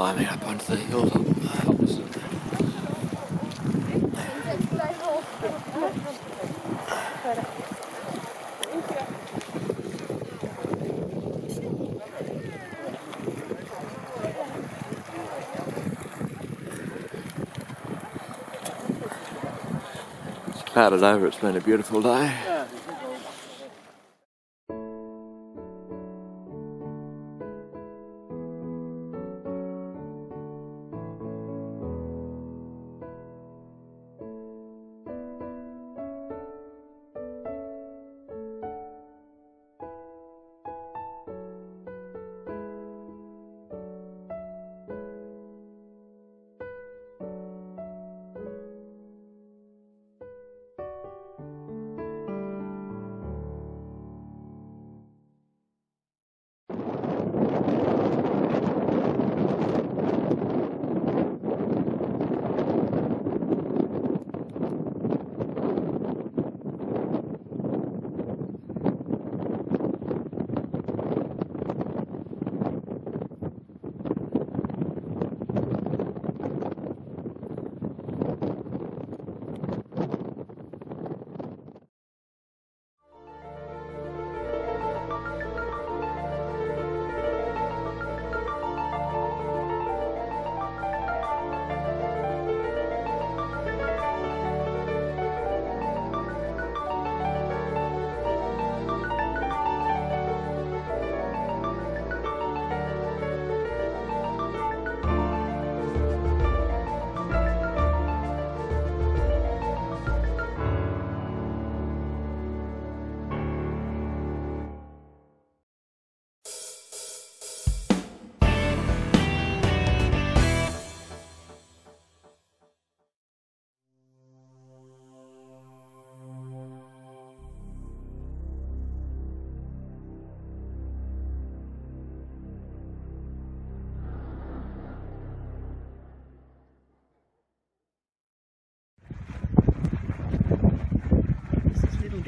climbing up onto the. It's clouded over, it's been a beautiful day.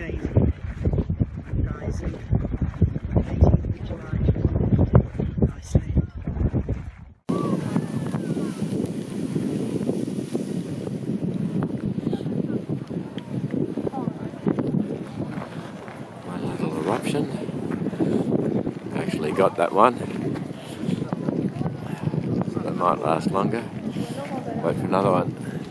This is Little rising 18th of July Iceland. One little eruption. Actually got that one. That might last longer. Wait for another one.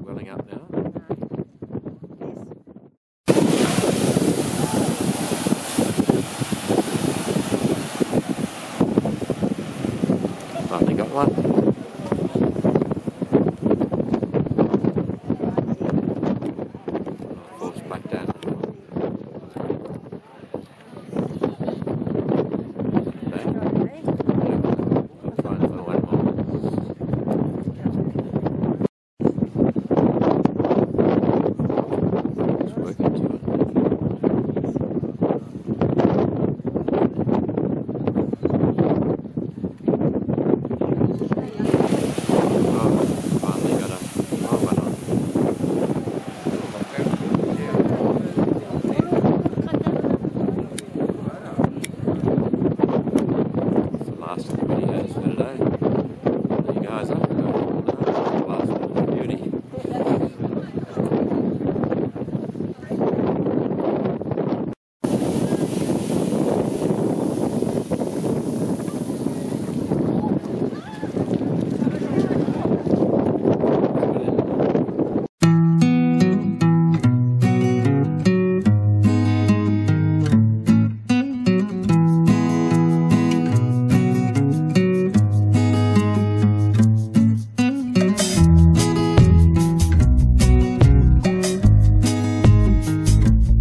welling up now. Finally got one.